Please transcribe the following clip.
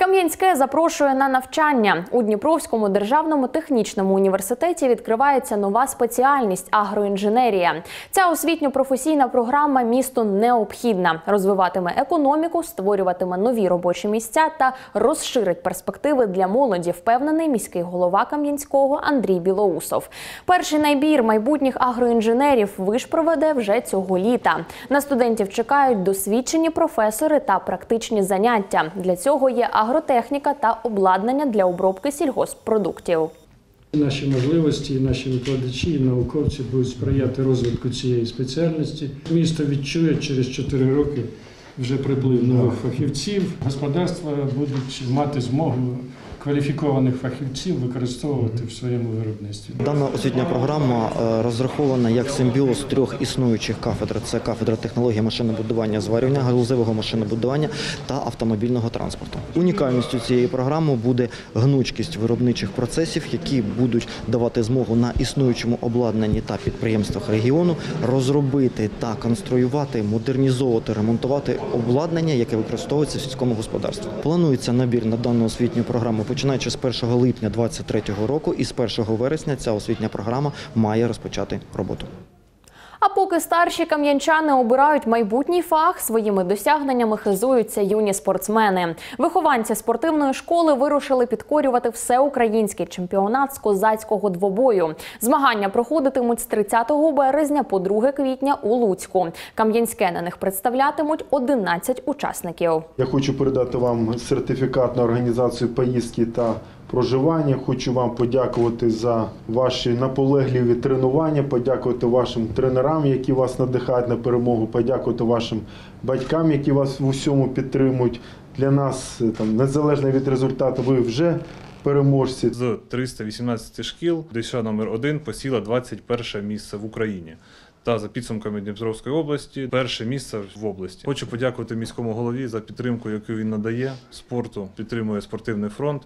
Кам'янське запрошує на навчання у Дніпровському державному технічному університеті. Відкривається нова спеціальність агроінженерія. Ця освітньо-професійна програма місту необхідна. Розвиватиме економіку, створюватиме нові робочі місця та розширить перспективи для молоді. Впевнений міський голова Кам'янського Андрій Білоусов. Перший найбір майбутніх агроінженерів виш проведе вже цього літа. На студентів чекають досвідчені професори та практичні заняття. Для цього є агротехніка та обладнання для обробки сільгосппродуктів. Наші можливості, наші викладачі і науковці будуть сприяти розвитку цієї спеціальності. Місто відчує через 4 роки вже приплив нових фахівців. Господарства будуть мати змогу кваліфікованих фахівців використовувати в своєму виробництві. Дана освітня програма е, розрахована як симбіоз трьох існуючих кафедр: це кафедра технології машинобудування, зварювання, галузевого машинобудування та автомобільного транспорту. Унікальністю цієї програми буде гнучкість виробничих процесів, які будуть давати змогу на існуючому обладнанні та підприємствах регіону розробити та конструювати, модернізовувати, ремонтувати обладнання, яке використовується в сільському господарстві. Планується набір на дану освітню програму починаючи з 1 липня 2023 року, і з 1 вересня ця освітня програма має розпочати роботу. А поки старші кам'янчани обирають майбутній фах, своїми досягненнями хизуються юні спортсмени. Вихованці спортивної школи вирушили підкорювати всеукраїнський чемпіонат з козацького двобою. Змагання проходитимуть з 30 березня по 2 квітня у Луцьку. Кам'янське на них представлятимуть 11 учасників. Я хочу передати вам сертифікат на організацію поїздки та проживання. Хочу вам подякувати за ваші наполегливі тренування, подякувати вашим тренерам, які вас надихають на перемогу, подякувати вашим батькам, які вас в усьому підтримують. Для нас там незалежно від результату, ви вже переможці. З 318 шкіл ДШ номер 1 посіла 21 місце в Україні. Та за підсумками Дніпровської області, перше місце в області. Хочу подякувати міському голові за підтримку, яку він надає спорту, підтримує спортивний фронт.